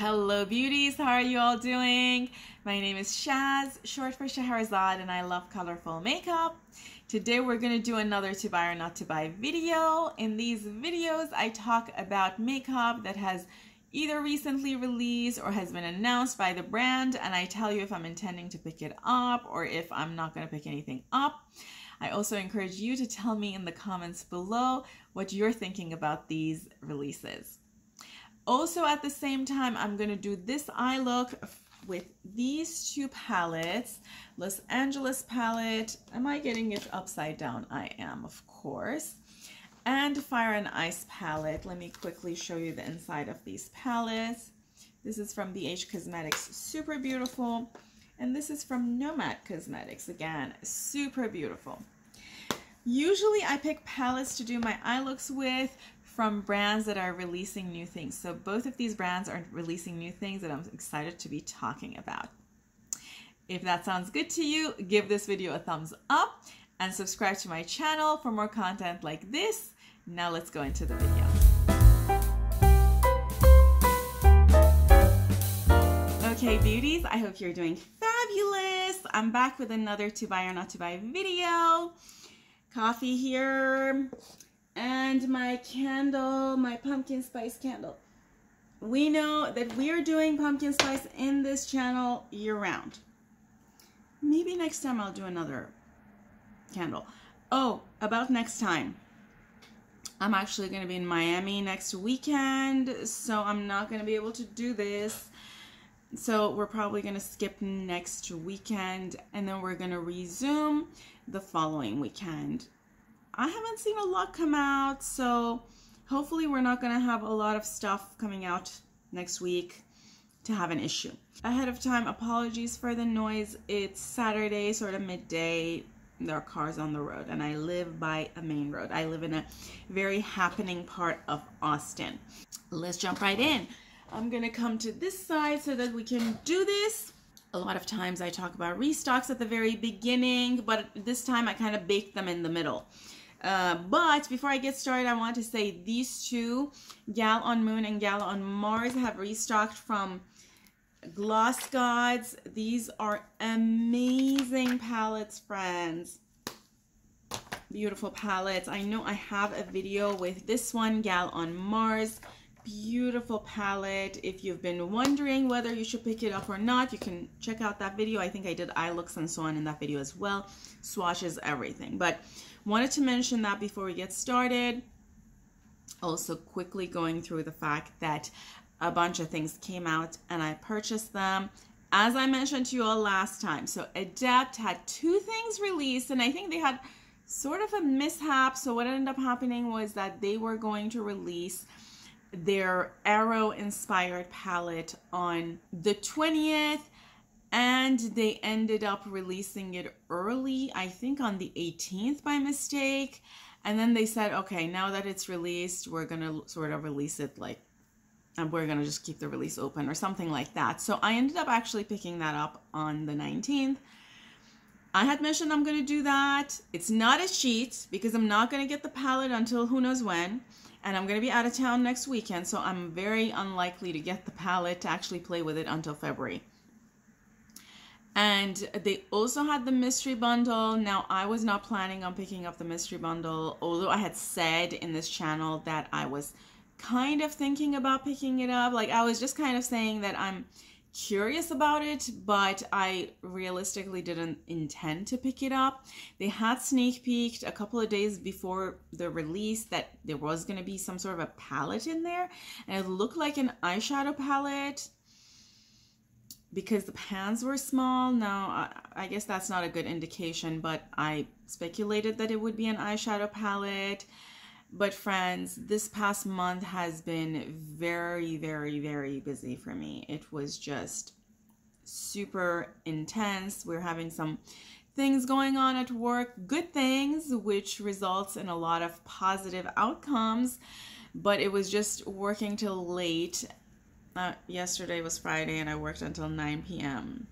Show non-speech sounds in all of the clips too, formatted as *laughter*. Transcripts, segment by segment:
Hello, beauties. How are you all doing? My name is Shaz, short for Shahrazad, and I love colorful makeup. Today, we're going to do another to buy or not to buy video. In these videos, I talk about makeup that has either recently released or has been announced by the brand, and I tell you if I'm intending to pick it up or if I'm not going to pick anything up. I also encourage you to tell me in the comments below what you're thinking about these releases. Also at the same time, I'm going to do this eye look with these two palettes. Los Angeles palette. Am I getting it upside down? I am, of course. And Fire and Ice palette. Let me quickly show you the inside of these palettes. This is from BH Cosmetics. Super beautiful. And this is from Nomad Cosmetics. Again, super beautiful. Usually I pick palettes to do my eye looks with from brands that are releasing new things. So both of these brands are releasing new things that I'm excited to be talking about. If that sounds good to you, give this video a thumbs up and subscribe to my channel for more content like this. Now let's go into the video. Okay, beauties, I hope you're doing fabulous. I'm back with another to buy or not to buy video. Coffee here and my candle, my pumpkin spice candle. We know that we are doing pumpkin spice in this channel year round. Maybe next time I'll do another candle. Oh, about next time. I'm actually going to be in Miami next weekend, so I'm not going to be able to do this. So we're probably going to skip next weekend and then we're going to resume the following weekend. I haven't seen a lot come out, so hopefully we're not going to have a lot of stuff coming out next week to have an issue. Ahead of time, apologies for the noise. It's Saturday, sort of midday. There are cars on the road, and I live by a main road. I live in a very happening part of Austin. Let's jump right in. I'm going to come to this side so that we can do this. A lot of times I talk about restocks at the very beginning, but this time I kind of bake them in the middle. Uh, but before I get started, I want to say these two, Gal on Moon and Gal on Mars, have restocked from Gloss Gods. These are amazing palettes, friends. Beautiful palettes. I know I have a video with this one, Gal on Mars beautiful palette. If you've been wondering whether you should pick it up or not, you can check out that video. I think I did eye looks and so on in that video as well. Swatches, everything. But wanted to mention that before we get started. Also quickly going through the fact that a bunch of things came out and I purchased them. As I mentioned to you all last time, so Adept had two things released and I think they had sort of a mishap. So what ended up happening was that they were going to release their Arrow inspired palette on the 20th and they ended up releasing it early, I think on the 18th by mistake. And then they said, okay, now that it's released, we're going to sort of release it like, and we're going to just keep the release open or something like that. So I ended up actually picking that up on the 19th. I had mentioned I'm going to do that. It's not a cheat because I'm not going to get the palette until who knows when and I'm going to be out of town next weekend, so I'm very unlikely to get the palette to actually play with it until February. And they also had the mystery bundle. Now, I was not planning on picking up the mystery bundle, although I had said in this channel that I was kind of thinking about picking it up. Like, I was just kind of saying that I'm curious about it, but I realistically didn't intend to pick it up. They had sneak peeked a couple of days before the release that there was going to be some sort of a palette in there, and it looked like an eyeshadow palette because the pans were small. Now, I, I guess that's not a good indication, but I speculated that it would be an eyeshadow palette. But friends, this past month has been very, very, very busy for me. It was just super intense. We're having some things going on at work, good things, which results in a lot of positive outcomes. But it was just working till late. Uh, yesterday was Friday and I worked until 9 p.m.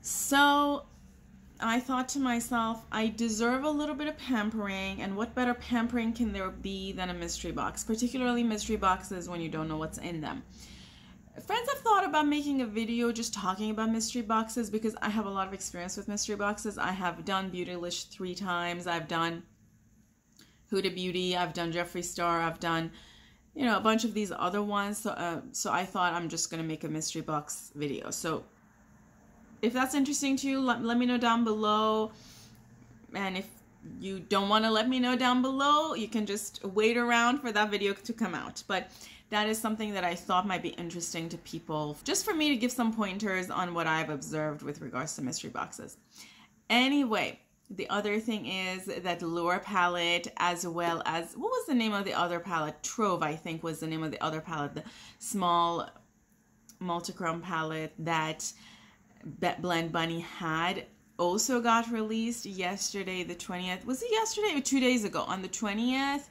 So I thought to myself, I deserve a little bit of pampering, and what better pampering can there be than a mystery box, particularly mystery boxes when you don't know what's in them. friends have thought about making a video just talking about mystery boxes because I have a lot of experience with mystery boxes. I have done Beautylish three times. I've done Huda Beauty. I've done Jeffree Star. I've done, you know, a bunch of these other ones. So, uh, so I thought I'm just gonna make a mystery box video. So, if that's interesting to you, let, let me know down below. And if you don't want to let me know down below, you can just wait around for that video to come out. But that is something that I thought might be interesting to people, just for me to give some pointers on what I've observed with regards to mystery boxes. Anyway, the other thing is that Lure palette, as well as what was the name of the other palette? Trove, I think, was the name of the other palette, the small multichrome palette that Bet Blend Bunny had also got released yesterday, the 20th. Was it yesterday or two days ago? On the 20th.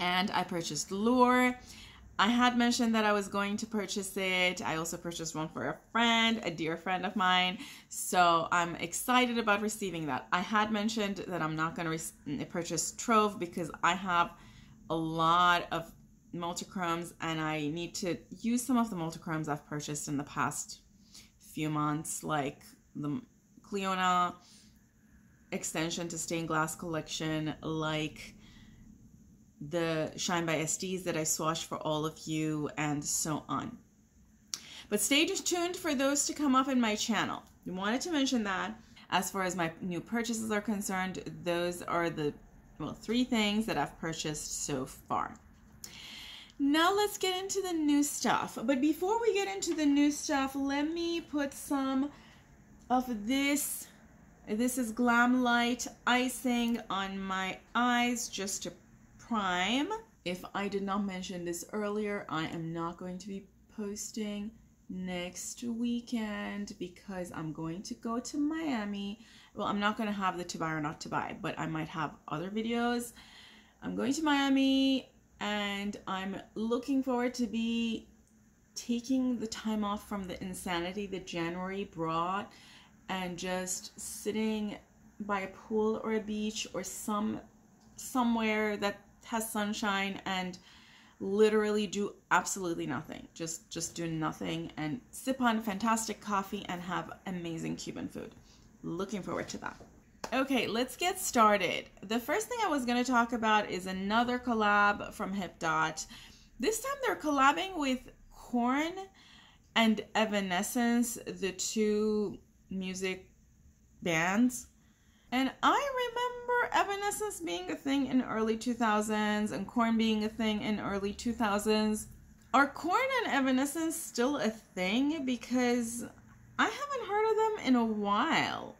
And I purchased Lure. I had mentioned that I was going to purchase it. I also purchased one for a friend, a dear friend of mine. So I'm excited about receiving that. I had mentioned that I'm not going to mm, purchase Trove because I have a lot of multichromes and I need to use some of the multichromes I've purchased in the past few months, like the Clionadh extension to stained glass collection, like the Shine by Estes that I swatched for all of you, and so on. But stay tuned for those to come up in my channel. I wanted to mention that. As far as my new purchases are concerned, those are the well three things that I've purchased so far. Now let's get into the new stuff. But before we get into the new stuff, let me put some of this. This is Glamlite icing on my eyes just to Prime. If I did not mention this earlier, I am not going to be posting next weekend because I'm going to go to Miami. Well, I'm not going to have the to buy or not to buy, but I might have other videos. I'm going to Miami and I'm looking forward to be taking the time off from the insanity that January brought and just sitting by a pool or a beach or some somewhere that has sunshine and literally do absolutely nothing. Just just do nothing and sip on fantastic coffee and have amazing cuban food. Looking forward to that. Okay let's get started. The first thing i was going to talk about is another collab from Hipdot. This time they're collabing with Korn and Evanescence the two music bands and i remember Evanescence being a thing in early 2000s and Korn being a thing in early 2000s. Are Korn and Evanescence still a thing? Because I haven't heard of them in a while.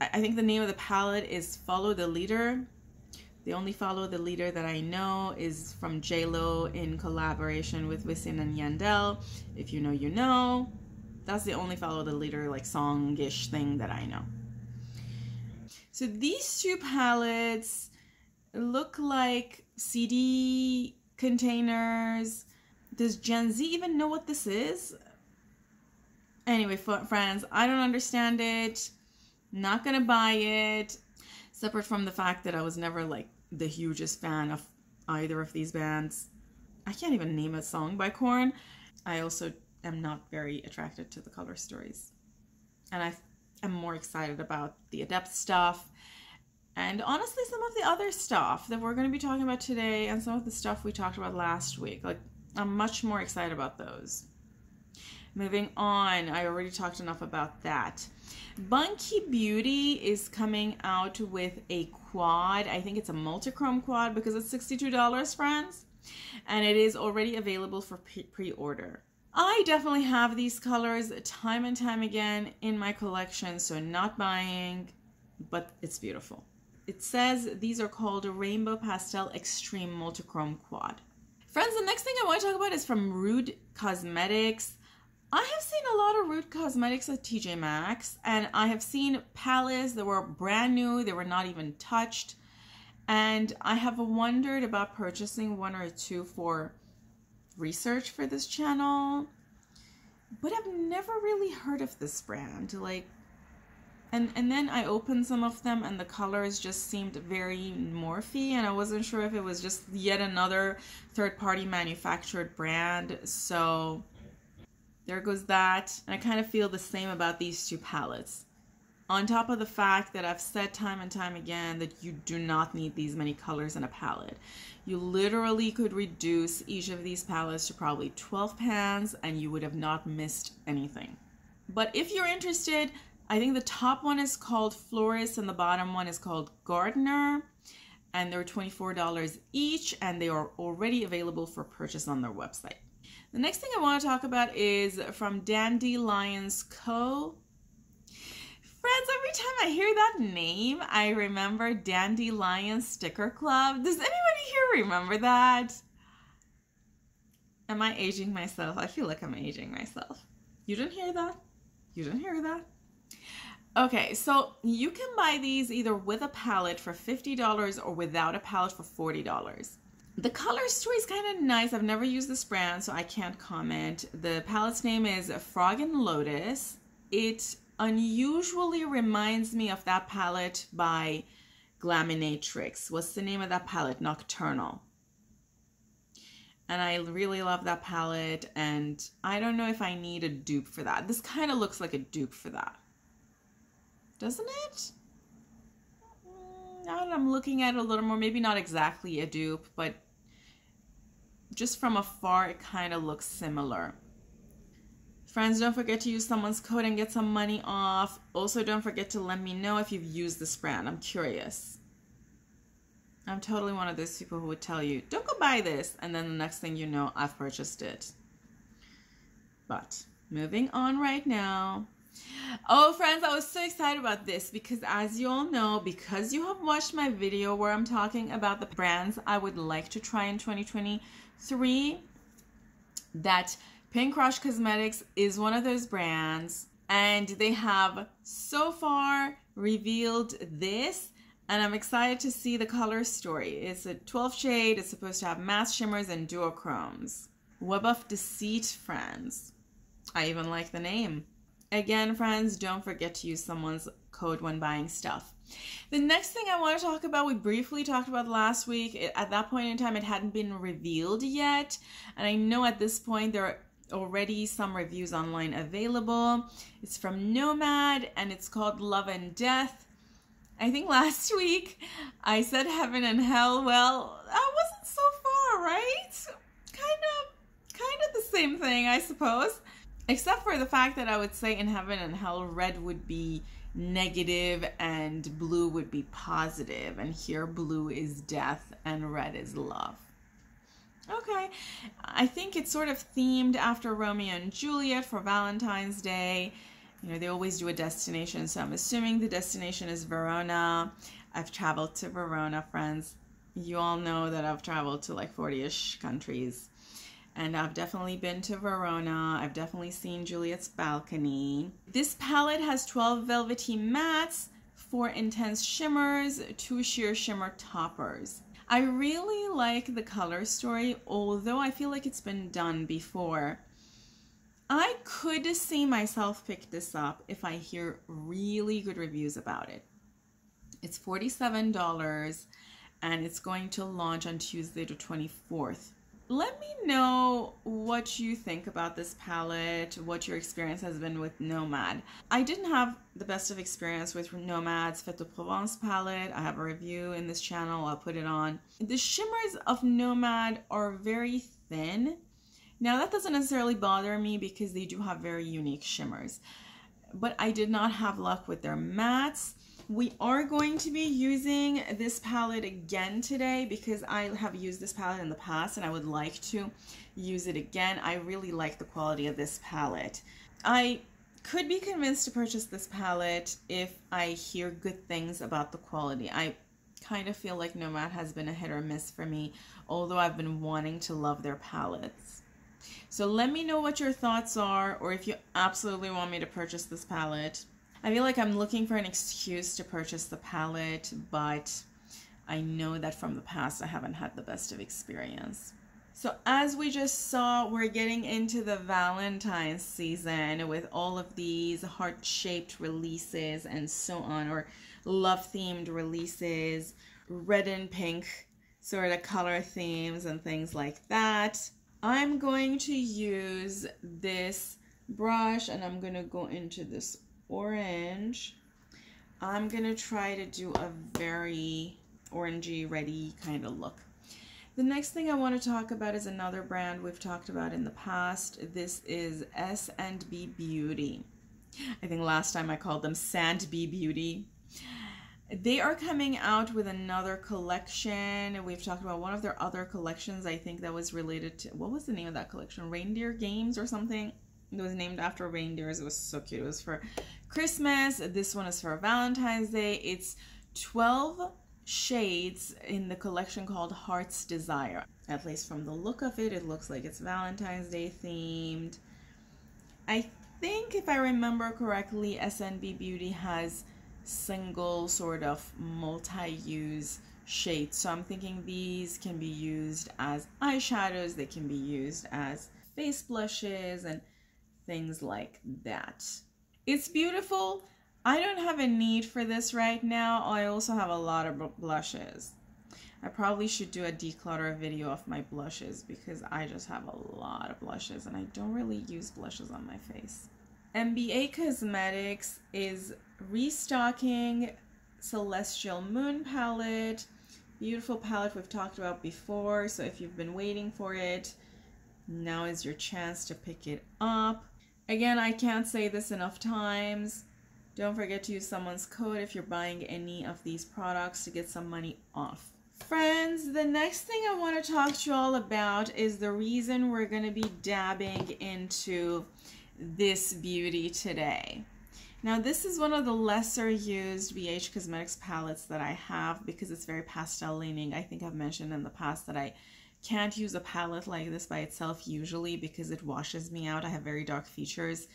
I think the name of the palette is Follow the Leader. The only Follow the Leader that I know is from J-Lo in collaboration with Wisin and Yandel. If you know, you know. That's the only Follow the Leader like song-ish thing that I know. So these two palettes look like CD containers. Does Gen Z even know what this is? Anyway, friends, I don't understand it. Not gonna buy it. Separate from the fact that I was never like the hugest fan of either of these bands. I can't even name a song by Korn. I also am not very attracted to the color stories. And I am more excited about the Adept stuff and honestly some of the other stuff that we're going to be talking about today and some of the stuff we talked about last week. Like I'm much more excited about those. Moving on, I already talked enough about that. Bunky Beauty is coming out with a quad. I think it's a multi-chrome quad because it's $62, friends. And it is already available for pre-order. I definitely have these colors time and time again in my collection, so not buying, but it's beautiful. It says these are called Rainbow Pastel Extreme Multichrome Quad. Friends, the next thing I want to talk about is from Rude Cosmetics. I have seen a lot of Rude Cosmetics at TJ Maxx, and I have seen palettes that were brand new, they were not even touched. And I have wondered about purchasing one or two for research for this channel, but I've never really heard of this brand. Like, and and then I opened some of them and the colors just seemed very Morphe and I wasn't sure if it was just yet another third party manufactured brand. So there goes that. And I kind of feel the same about these two palettes. On top of the fact that I've said time and time again that you do not need these many colors in a palette. You literally could reduce each of these palettes to probably 12 pans and you would have not missed anything. But if you're interested, I think the top one is called Florist and the bottom one is called Gardener. And they're $24 each and they are already available for purchase on their website. The next thing I want to talk about is from Dandylions Co. Friends, every time I hear that name, I remember Dandelion Sticker Club. Does anybody here remember that? Am I aging myself? I feel like I'm aging myself. You didn't hear that? You didn't hear that? Okay, so you can buy these either with a palette for $50 or without a palette for $40. The color story is kind of nice. I've never used this brand, so I can't comment. The palette's name is Frog and Lotus. It unusually reminds me of that palette by Glaminatrix. What's the name of that palette? Nocturnal. And I really love that palette, and I don't know if I need a dupe for that. This kind of looks like a dupe for that. Doesn't it? Mm, now that I'm looking at it a little more, maybe not exactly a dupe, but just from afar, it kind of looks similar. Friends, don't forget to use someone's code and get some money off. Also, don't forget to let me know if you've used this brand. I'm curious. I'm totally one of those people who would tell you, don't go buy this. And then the next thing you know, I've purchased it. But moving on right now. Oh, friends, I was so excited about this because as you all know, because you have watched my video where I'm talking about the brands I would like to try in 2023, that Pink Crush Cosmetics is one of those brands, and they have so far revealed this. And I'm excited to see the color story. It's a 12 shade, it's supposed to have matte shimmers and duochromes. Web of Deceit, friends. I even like the name. Again, friends, don't forget to use someone's code when buying stuff. The next thing I want to talk about, we briefly talked about last week. It, at that point in time, it hadn't been revealed yet. And I know at this point there are already some reviews online available. It's from Nomad and it's called Love and Death. I think last *laughs* week I said heaven and hell. Well, that wasn't so far, right? Kind of kind of the same thing, I suppose. Except for the fact that I would say in heaven and hell red would be negative and blue would be positive and here blue is death and red is love. Okay. I think it's sort of themed after Romeo and Juliet for Valentine's Day. You know, they always do a destination, so I'm assuming the destination is Verona. I've traveled to Verona, friends. You all know that I've traveled to like 40 ish countries. And I've definitely been to Verona. I've definitely seen Juliet's balcony. This palette has 12 velvety mattes, four intense shimmers, two sheer shimmer toppers. I really like the color story, although I feel like it's been done before. I could see myself pick this up if I hear really good reviews about it. It's $47 and it's going to launch on Tuesday the 24th let me know what you think about this palette, what your experience has been with Nomad. I didn't have the best of experience with Nomad's Fête de Provence palette. I have a review in this channel, I'll put it on. The shimmers of Nomad are very thin. Now that doesn't necessarily bother me because they do have very unique shimmers. But I did not have luck with their mattes. We are going to be using this palette again today because I have used this palette in the past and I would like to use it again. I really like the quality of this palette. I could be convinced to purchase this palette if I hear good things about the quality. I kind of feel like Nomad has been a hit or miss for me, although I've been wanting to love their palettes. So let me know what your thoughts are or if you absolutely want me to purchase this palette. I feel like I'm looking for an excuse to purchase the palette, but I know that from the past I haven't had the best of experience. So as we just saw, we're getting into the Valentine's season with all of these heart-shaped releases and so on, or love-themed releases, red and pink sort of color themes and things like that. I'm going to use this brush and I'm going to go into this orange. I'm going to try to do a very orangey ready kind of look. The next thing I want to talk about is another brand we've talked about in the past. This is S&B Beauty. I think last time I called them Sand B Beauty. They are coming out with another collection. We've talked about one of their other collections, I think that was related to what was the name of that collection? Reindeer Games or something? It was named after reindeers. It was so cute. It was for Christmas. This one is for Valentine's Day. It's 12 shades in the collection called Heart's Desire. At least from the look of it, it looks like it's Valentine's Day themed. I think if I remember correctly, S&B Beauty has single sort of multi-use shades. So I'm thinking these can be used as eyeshadows, they can be used as face blushes and things like that. It's beautiful. I don't have a need for this right now. I also have a lot of blushes. I probably should do a declutter video of my blushes because I just have a lot of blushes and I don't really use blushes on my face. MBA Cosmetics is restocking Celestial Moon palette. Beautiful palette we've talked about before. So if you've been waiting for it, now is your chance to pick it up. Again, I can't say this enough times. Don't forget to use someone's code if you're buying any of these products to get some money off. Friends, the next thing I want to talk to you all about is the reason we're going to be dabbing into this beauty today. Now this is one of the lesser used BH Cosmetics palettes that I have because it's very pastel leaning. I think I've mentioned in the past that I can't use a palette like this by itself usually because it washes me out. I have very dark features.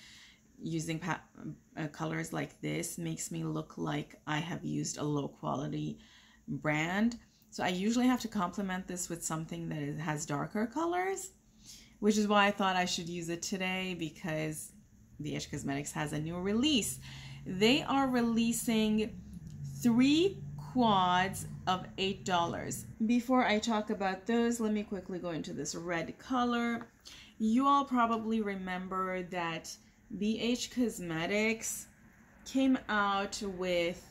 Using uh, colors like this makes me look like I have used a low quality brand. So I usually have to complement this with something that is, has darker colors, which is why I thought I should use it today because BH Cosmetics has a new release. They are releasing three quads of $8. Before I talk about those, let me quickly go into this red color. You all probably remember that BH Cosmetics came out with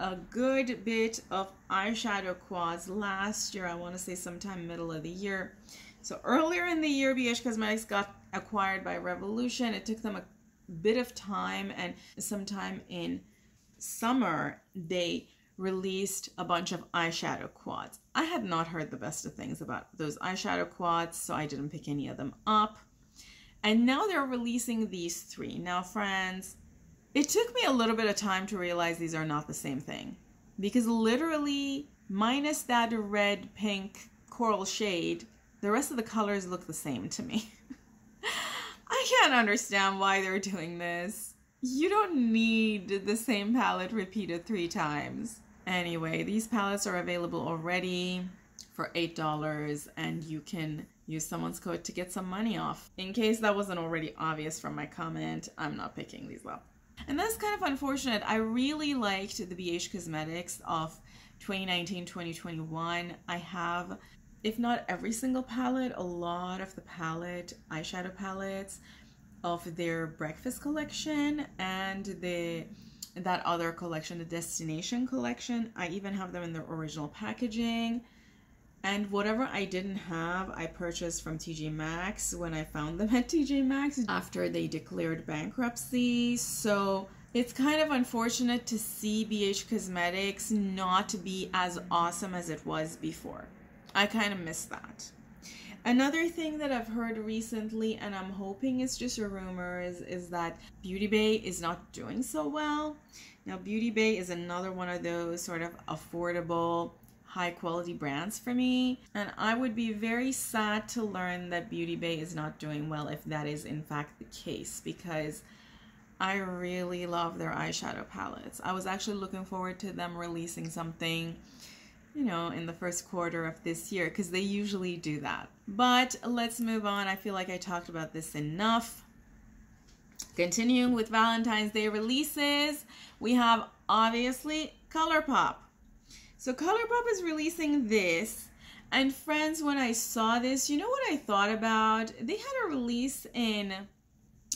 a good bit of eyeshadow quads last year. I want to say sometime middle of the year. So earlier in the year, BH Cosmetics got acquired by Revolution. It took them a bit of time and sometime in summer, they released a bunch of eyeshadow quads. I had not heard the best of things about those eyeshadow quads, so I didn't pick any of them up. And now they're releasing these three. Now, friends, it took me a little bit of time to realize these are not the same thing because literally, minus that red, pink, coral shade, the rest of the colors look the same to me. *laughs* I can't understand why they're doing this. You don't need the same palette repeated three times. Anyway, these palettes are available already for $8 and you can use someone's code to get some money off. In case that wasn't already obvious from my comment, I'm not picking these up. And that's kind of unfortunate. I really liked the BH Cosmetics of 2019-2021. I have, if not every single palette, a lot of the palette, eyeshadow palettes of their breakfast collection and the that other collection, the Destination collection. I even have them in their original packaging. And whatever I didn't have, I purchased from TJ Maxx when I found them at *laughs* TJ Maxx after they declared bankruptcy. So it's kind of unfortunate to see BH Cosmetics not be as awesome as it was before. I kind of miss that. Another thing that I've heard recently, and I'm hoping it's just a rumor, is, is that Beauty Bay is not doing so well. Now, Beauty Bay is another one of those sort of affordable, high quality brands for me. And I would be very sad to learn that Beauty Bay is not doing well if that is in fact the case, because I really love their eyeshadow palettes. I was actually looking forward to them releasing something you know, in the first quarter of this year because they usually do that. But let's move on. I feel like I talked about this enough. Continuing with Valentine's Day releases, we have obviously ColourPop. So ColourPop is releasing this. And friends, when I saw this, you know what I thought about? They had a release in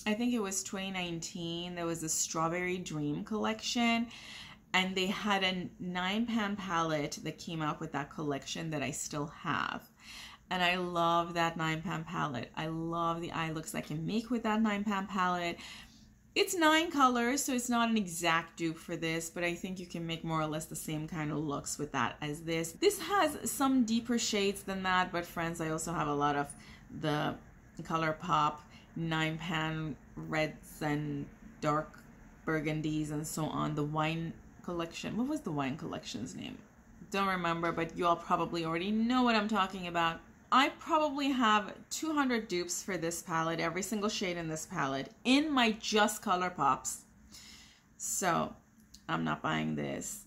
I think it was 2019. There was a Strawberry Dream collection, and they had a nine pan palette that came out with that collection that I still have. And I love that nine pan palette. I love the eye looks I can make with that nine pan palette. It's nine colors, so it's not an exact dupe for this, but I think you can make more or less the same kind of looks with that as this. This has some deeper shades than that, but friends, I also have a lot of the ColourPop nine pan reds and dark burgundies and so on. The wine collection. What was the wine collection's name? Don't remember, but you all probably already know what I'm talking about. I probably have 200 dupes for this palette, every single shade in this palette, in my Just Color Pops. So I'm not buying this.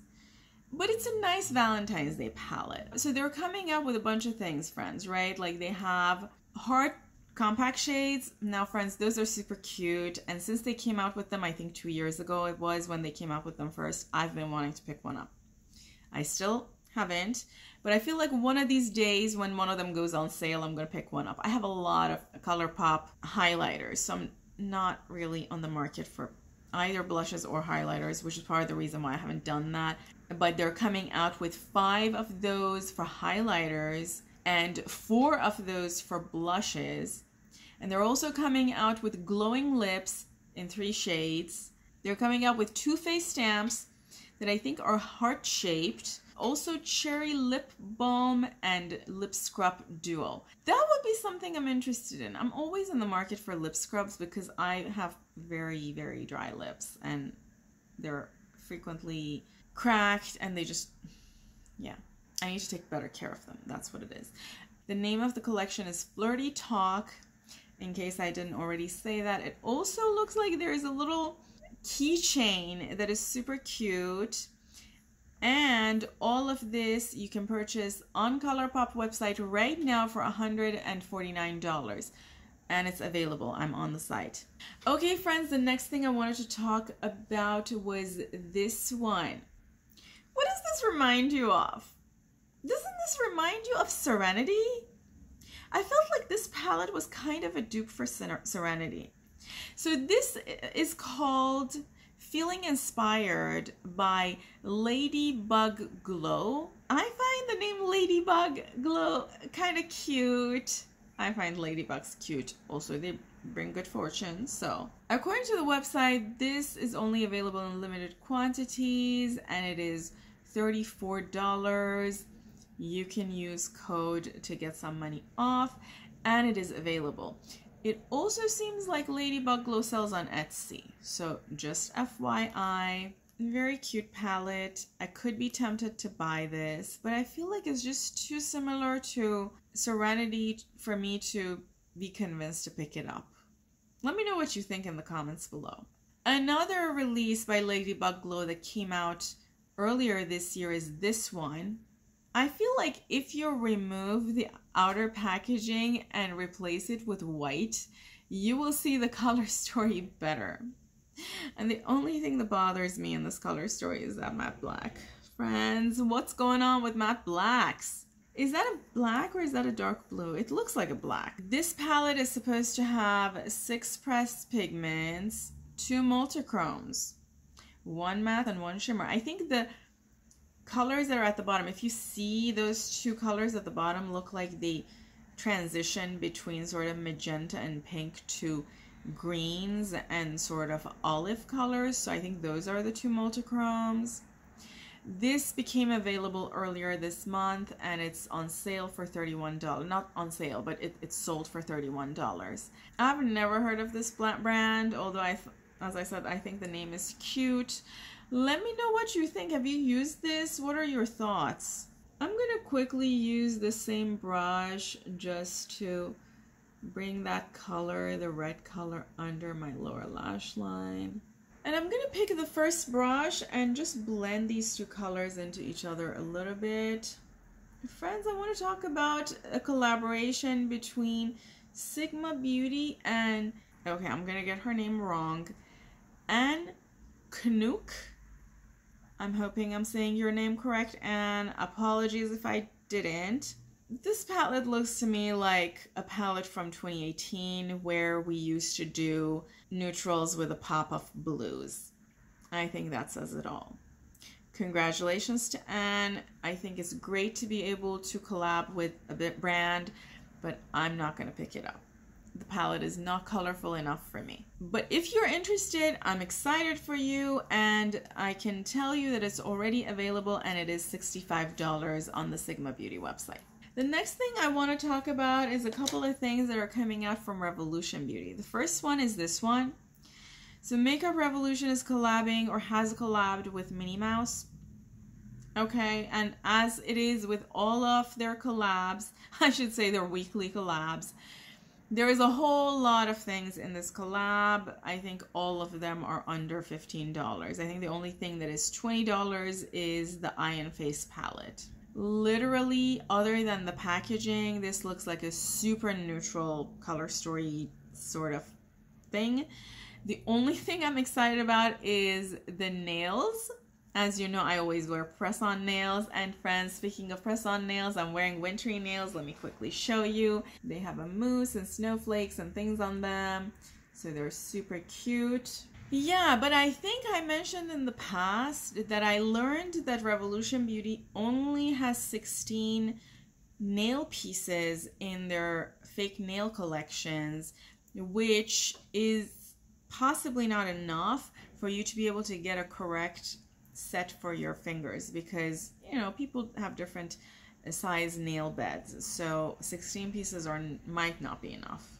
But it's a nice Valentine's Day palette. So they're coming up with a bunch of things, friends, right? Like they have heart compact shades. Now friends those are super cute. And since they came out with them i think two years ago it was when they came out with them first i've been wanting to pick one up. I still haven't but i feel like one of these days when one of them goes on sale i'm to pick one up. I have a lot of ColourPop highlighters so i'm not really on the market for either blushes or highlighters which is part of the reason why i haven't done that. But they're coming out with five of those for highlighters and four of those for blushes. And they're also coming out with glowing lips in three shades. They're coming out with two face stamps that I think are heart shaped. Also, cherry lip balm and lip scrub duo. That would be something I'm interested in. I'm always in the market for lip scrubs because I have very, very dry lips and they're frequently cracked and they just, yeah. I need to take better care of them. That's what it is. The name of the collection is Flirty Talk, in case I didn't already say that. It also looks like there's a little keychain that is super cute. And all of this you can purchase on ColourPop website right now for $149 and it's available. I'm on the site. Okay, friends, the next thing I wanted to talk about was this one. What does this remind you of? Doesn't this remind you of Serenity? I felt like this palette was kind of a dupe for Serenity. So this is called Feeling Inspired by Ladybug Glow. I find the name Ladybug Glow kind of cute. I find ladybugs cute. Also, they bring good fortune. So, according to the website, this is only available in limited quantities and it is $34 you can use code to get some money off and it is available. It also seems like Ladybug Glow sells on Etsy. So just FYI, very cute palette. I could be tempted to buy this, but I feel like it's just too similar to Serenity for me to be convinced to pick it up. Let me know what you think in the comments below. Another release by Ladybug Glow that came out earlier this year is this one. I feel like if you remove the outer packaging and replace it with white, you will see the *laughs* color story better. And the only thing that bothers me in this color story is that matte black. Friends, what's going on with matte blacks? Is that a black or is that a dark blue? It looks like a black. This palette is supposed to have six pressed pigments, two multichromes, one matte and one shimmer. I think the colors that are at the bottom, if you see those two colors at the bottom look like they transition between sort of magenta and pink to greens and sort of olive colors. So I think those are the two multichromes. This became available earlier this month and it's on sale for $31. Not on sale, but it, it's sold for $31. I've never heard of this brand, although I, as I said, I think the name is cute. Let me know what you think. Have you used this? What are your thoughts? I'm going to quickly use the same brush just to bring that color, the red color, under my lower lash line. And I'm going to pick the first brush and just blend these two colors into each other a little bit. Friends, I want to talk about a collaboration between Sigma Beauty and, okay, I'm going to get her name wrong, An Knook. I'm hoping I'm saying your name correct and apologies if I didn't. this palette looks to me like a palette from 2018 where we used to do neutrals with a pop of blues. I think that says it all. Congratulations to An. I think it's great to be able to collab with a bit brand, but I'm not going to pick it up. The palette is not colorful enough for me. But if you're interested, I'm excited for you and I can tell you that it's already available and it is $65 on the Sigma Beauty website. The next thing I want to talk about is a couple of things that are coming out from Revolution Beauty. The first one is this one. So Makeup Revolution is collabing or has collabed with Minnie Mouse. Okay, and as it is with all of their collabs, *laughs* I should say their weekly collabs, there is a whole lot of things in this collab. I think all of them are under $15. I think the only thing that is $20 is the Iron Face palette literally other than the packaging this looks like a super neutral color story sort of thing the only thing i'm excited about is the nails as you know i always wear press on nails. And friends speaking of press on nails i'm wearing wintry nails. Let me quickly show you. They have a mousse and snowflakes and things on them. So they're super cute. Yeah, but I think I mentioned in the past that I learned that Revolution Beauty only has 16 nail pieces in their fake nail collections, which is possibly not enough for you to be able to get a correct set for your fingers because, you know, people have different size nail beds. So 16 pieces are might not be enough.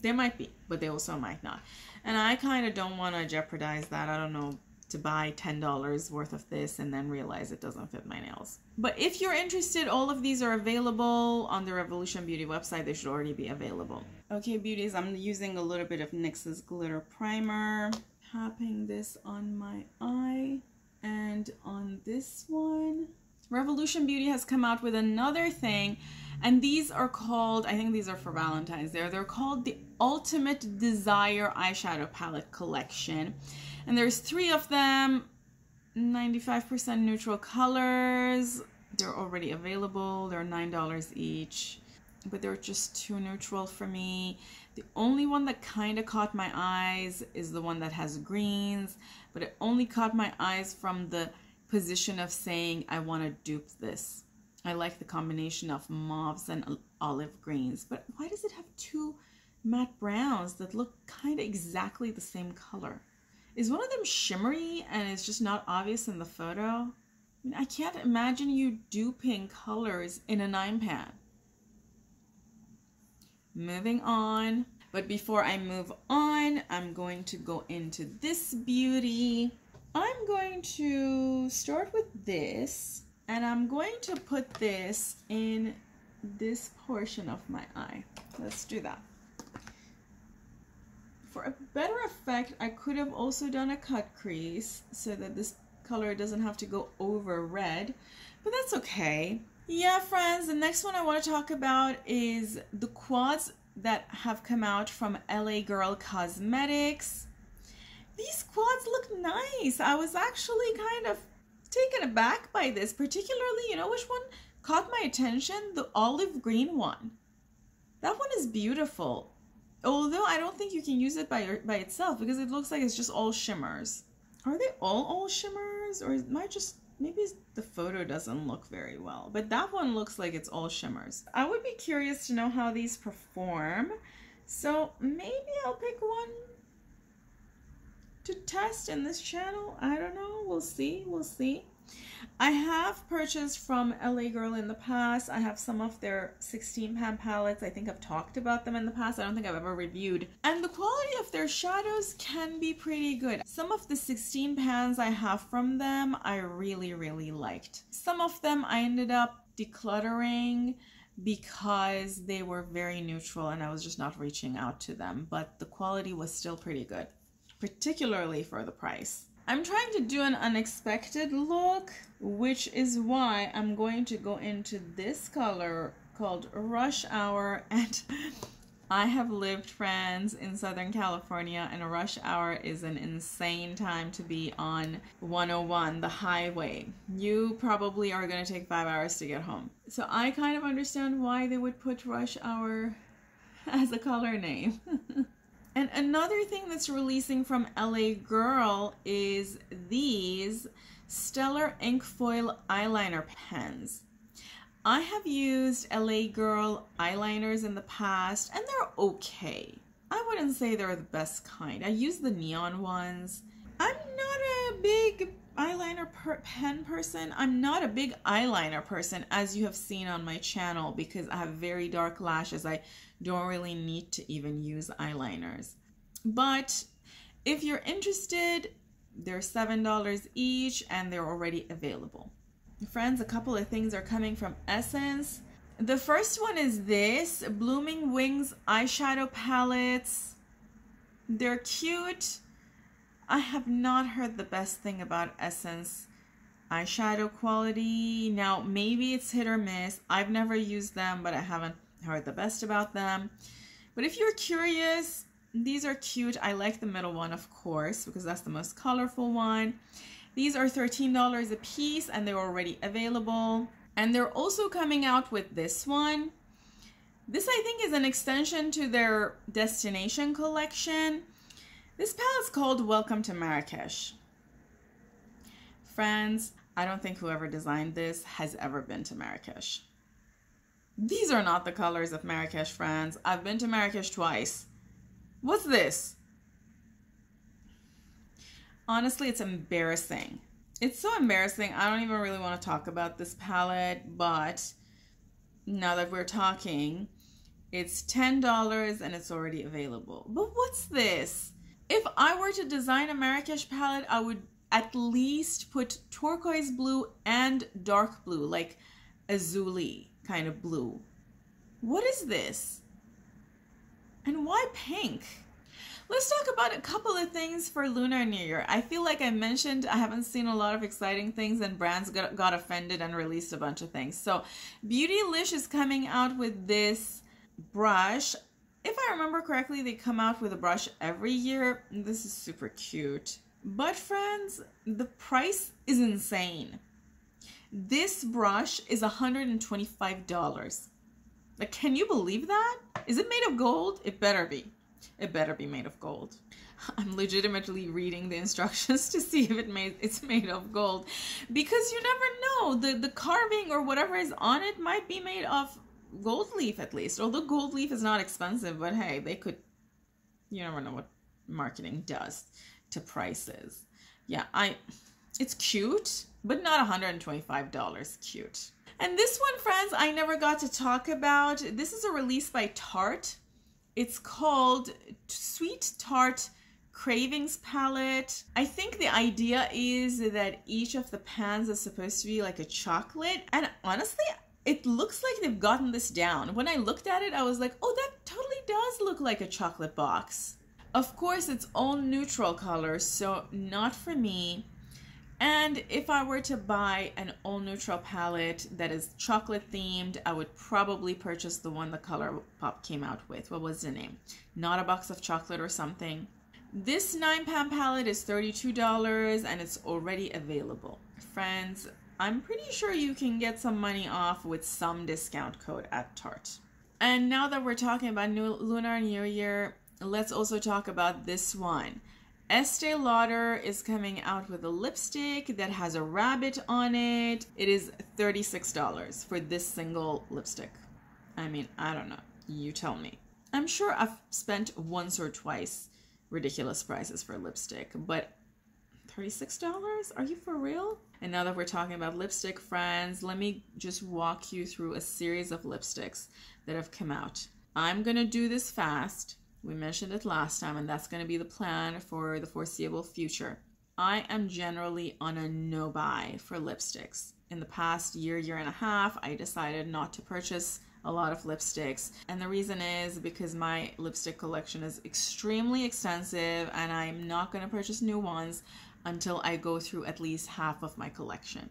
They might be, but they also might not. And I kind of don't want to jeopardize that. I don't know to buy $10 worth of this and then realize it doesn't fit my nails. But if you're interested, all of these are available on the Revolution Beauty website. They should already be available. Okay, beauties, I'm using a little bit of NYX's glitter primer. Tapping this on my eye and on this one. Revolution Beauty has come out with another thing and these are called, I think these are for Valentine's Day. They're called the Ultimate Desire Eyeshadow Palette Collection. And there's three of them, 95% neutral colors. They're already available. They're $9 each, but they're just too neutral for me. The only one that kind of caught my eyes is the one that has greens, but it only caught my eyes from the position of saying, I want to dupe this. I like the combination of mauves and olive greens, but why does it have two matte browns that look kind of exactly the same color? Is one of them shimmery and it's just not obvious in the photo? I mean, I can't imagine you duping colors in a nine pan. Moving on. But before I move on, I'm going to go into this beauty. I'm going to start with this and I'm going to put this in this portion of my eye. Let's do that. For a better effect, I could have also done a cut crease so that this color doesn't have to go over red, but that's okay. Yeah, friends, the next one I want to talk about is the quads that have come out from LA Girl Cosmetics. These quads look nice. I was actually kind of taken aback by this, particularly, you know which one caught my attention? The olive green one. That one is beautiful. Although I don't think you can use it by, by itself because it looks like it's just all shimmers. Are they all all shimmers or it might just maybe the photo doesn't look very well but that one looks like it's all shimmers i would be curious to know how these perform so maybe i'll pick one to test in this channel. I don't know. We'll see. We'll see. I have purchased from LA Girl in the past. I have some of their 16 pan palettes. I think I've talked about them in the past. I don't think I've ever reviewed. And the quality of their shadows can be pretty good. Some of the 16 pans I have from them, I really, really liked. Some of them I ended up decluttering because they were very neutral and I was just not reaching out to them. But the quality was still pretty good particularly for the price. I'm trying to do an unexpected look, which is why I'm going to go into this color called Rush Hour. *laughs* And I have lived, friends, in Southern California, and rush hour is an insane time to be on 101, the highway. You probably are going to take five hours to get home. So I kind of understand why they would put rush hour *laughs* as a color name. *laughs* and another thing that's releasing from LA Girl is these Stellar Ink Foil Eyeliner Pens. I have used LA Girl eyeliners in the past and they're okay. I wouldn't say they're the best kind. I use the neon ones. I'm not a big eyeliner per pen person. I'm not a big eyeliner person as you have seen on my channel because I have very dark lashes. I don't really need to even use eyeliners. But if you're interested, they're $7 each and they're already available. Friends, a couple of things are coming from Essence. The first one is this Blooming Wings eyeshadow palettes. They're cute. I have not heard the best thing about Essence eyeshadow quality. Now, maybe it's hit or miss. I've never used them, but I haven't heard the best about them. But if you're curious, these are cute. I like the middle one, of course, because that's the most colorful one. These are $13 a piece and they're already available. And they're also coming out with this one. This, I think, is an extension to their destination collection. This palette's called Welcome to Marrakesh. Friends, I don't think whoever designed this has ever been to Marrakesh. These are not the colors of Marrakesh, friends. I've been to Marrakesh twice. What's this? honestly, it's embarrassing. It's so embarrassing. I don't even really want to talk about this palette, but now that we're talking, it's $10 and it's already available. But what's this? If I were to design a Marrakesh palette, I would at least put turquoise blue and dark blue, like azuli kind of blue. What is this? And why pink? Let's talk about a couple of things for Lunar New Year. I feel like I mentioned I haven't seen a lot of exciting things and brands got, got offended and released a bunch of things. So Beautylish is coming out with this brush. If I remember correctly, they come out with a brush every year. This is super cute. But friends, the price is insane. This brush is $125. Like, can you believe that? Is it made of gold? It better be. It better be made of gold. *laughs* I'm legitimately reading the instructions *laughs* to see if it made it's made of gold because you never know the the carving or whatever is on it might be made of gold leaf at least although gold leaf is not expensive but hey they could you never know what marketing does to prices yeah I it's cute but not $125 cute and this one friends I never got to talk about this is a release by Tarte it's called Sweet Tart Cravings Palette. I think the idea is that each of the pans is supposed to be like a chocolate. And honestly, it looks like they've gotten this down. When I looked at it, I was like, oh, that totally does look like a chocolate box. Of course, it's all neutral colors, so not for me. And if I were to buy an all neutral palette that is chocolate themed, I would probably purchase the one the Color Pop came out with. What was the name? Not a box of chocolate or something. This 9 pan palette is $32 and it's already available. Friends, I'm pretty sure you can get some money off with some discount code at Tarte. And now that we're talking about new Lunar New Year, let's also talk about this one. Estee Lauder is coming out with a lipstick that has a rabbit on it. It is $36 for this single lipstick. I mean, I don't know. You tell me. I'm sure I've spent once or twice ridiculous prices for lipstick, but $36? Are you for real? And now that we're talking about lipstick, friends, let me just walk you through a series of lipsticks that have come out. I'm to do this fast we mentioned it last time, and that's going to be the plan for the foreseeable future. I am generally on a no buy for lipsticks. In the past year, year and a half, I decided not to purchase a lot of lipsticks. And the reason is because my lipstick collection is extremely extensive and I'm not going to purchase new ones until I go through at least half of my collection.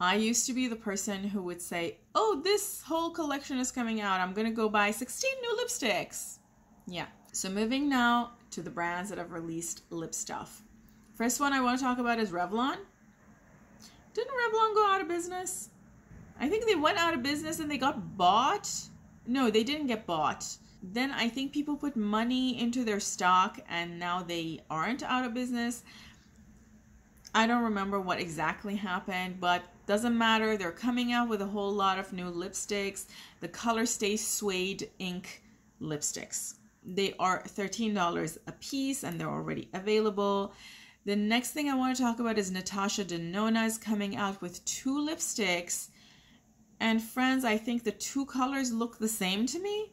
I used to be the person who would say, Oh, this whole collection is coming out. I'm going to go buy 16 new lipsticks. Yeah. So moving now to the brands that have released lip stuff. First one I want to talk about is Revlon. Didn't Revlon go out of business? I think they went out of business and they got bought. No, they didn't get bought. Then I think people put money into their stock and now they aren't out of business. I don't remember what exactly happened, but doesn't matter. They're coming out with a whole lot of new lipsticks. The ColorStay Suede Ink lipsticks. They are $13 a piece and they're already available. The next thing I want to talk about is Natasha Denona is coming out with two lipsticks. And friends, I think the two colors look the same to me.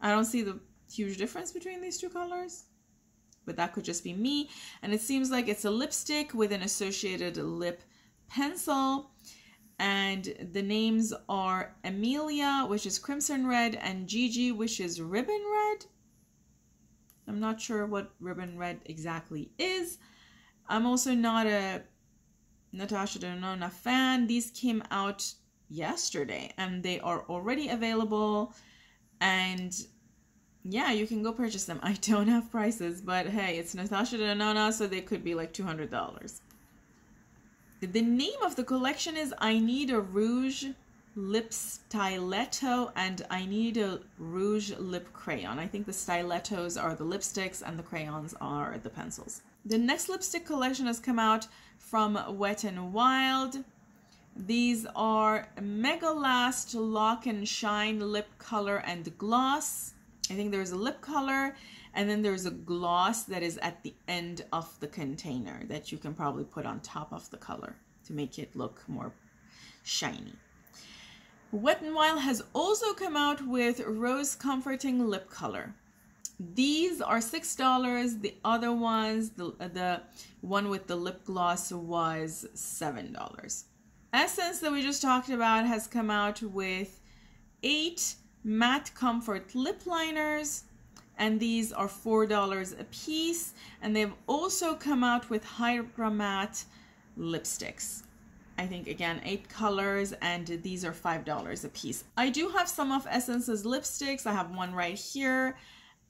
I don't see the huge difference between these two colors. But that could just be me. And it seems like it's a lipstick with an associated lip pencil. And the names are Amelia, which is crimson red, and Gigi, which is ribbon red. I'm not sure what ribbon red exactly is. I'm also not a Natasha Denona fan. These came out yesterday and they are already available. And yeah, you can go purchase them. *laughs* I don't have prices, but hey, it's Natasha Denona, so they could be like $200. The name of the collection is I Need a Rouge lip stiletto and I need a rouge lip crayon. I think the stilettos are the lipsticks and the crayons are the pencils. The next lipstick collection has come out from Wet n Wild. These are Mega Last Lock and Shine Lip Color and Gloss. I think there's a lip color and then there's a gloss that is at the end of the container that you can probably put on top of the color to make it look more shiny. Wet n Wild has also come out with Rose Comforting Lip Color. These are $6. The other ones, the, the one with the lip gloss was $7. Essence that we just talked about has come out with eight matte comfort lip liners and these are $4 a piece and they've also come out with Matte lipsticks. I think again eight colors and these are five dollars a piece. I do have some of Essence's lipsticks. I have one right here.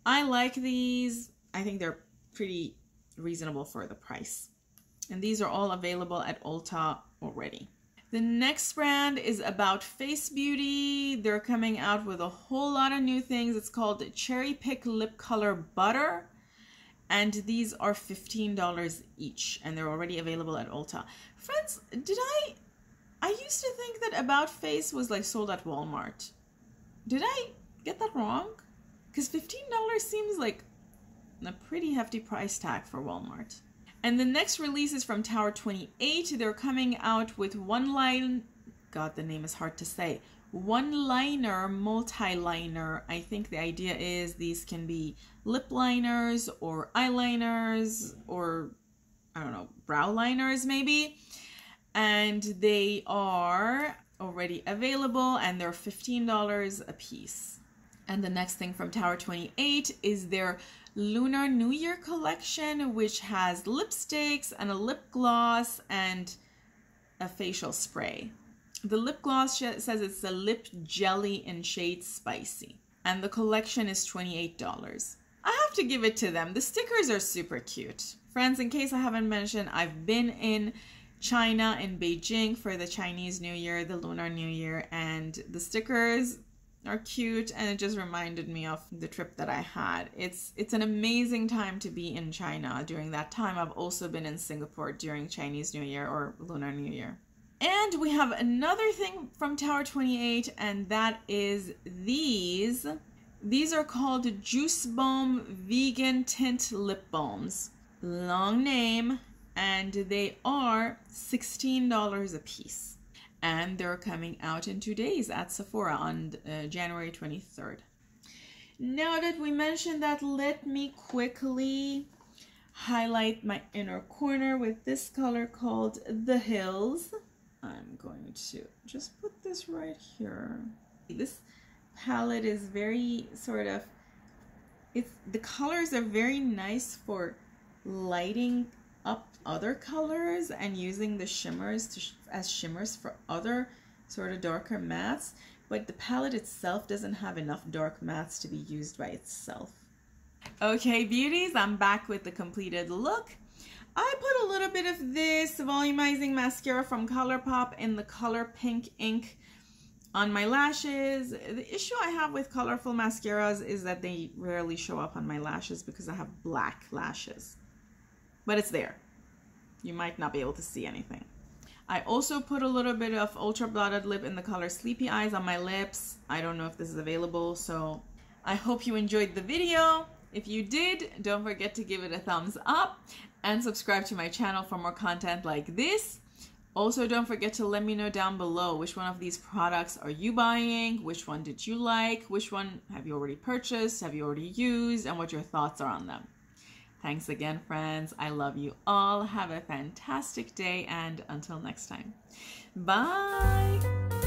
I like these. I think they're pretty reasonable for the price. And these are all available at Ulta already. The next brand is About Face Beauty. They're coming out with a whole lot of new things. It's called Cherry Pick Lip Color Butter and these are $15 each and they're already available at Ulta. Friends, did I I used to think that About Face was like sold at Walmart. Did I get that wrong? Cuz $15 seems like a pretty hefty price tag for Walmart. And the next release is from Tower 28. They're coming out with one line God, the name is hard to say. One liner multi-liner. I think the idea is these can be lip liners or eyeliners or i don't know brow liners maybe. And they are already available and they're $15 a piece. And the next thing from tower 28 is their lunar new year collection which has lipsticks and a lip gloss and a facial spray the lip gloss says it's a lip jelly in shade spicy, and the collection is $28. I have to give it to them. The stickers are super cute. Friends, in case I haven't mentioned, I've been in China in Beijing for the Chinese New Year, the Lunar New Year, and the stickers are cute and it just reminded me of the trip that I had. It's it's an amazing time to be in China during that time. I've also been in Singapore during Chinese New Year or Lunar New Year. And we have another thing from Tower 28, and that is these. These are called Juice Balm Vegan Tint Lip Balms. Long name, and they are $16 a piece. And they're coming out in two days at Sephora on uh, January 23rd. Now that we mentioned that, let me quickly highlight my inner corner with this color called The Hills. I'm going to just put this right here. This palette is very sort of, it's the colors are very nice for lighting up other colors and using the shimmers to, as shimmers for other sort of darker mattes. but the palette itself doesn't have enough dark mattes to be used by itself. Okay, beauties, I'm back with the completed look. I put a little bit of this volumizing mascara from ColourPop in the color Pink Ink on my lashes. The issue I have with colorful mascaras is that they rarely show up on my lashes because I have black lashes. But it's there. You might not be able to see anything. I also put a little bit of Ultra Blotted Lip in the color Sleepy Eyes on my lips. I don't know if this is available, so I hope you enjoyed the video. If you did, don't forget to give it a thumbs up and subscribe to my channel for more content like this. Also, don't forget to let me know down below which one of these products are you buying, which one did you like, which one have you already purchased, have you already used, and what your thoughts are on them. Thanks again, friends. I love you all. Have a fantastic day, and until next time, bye.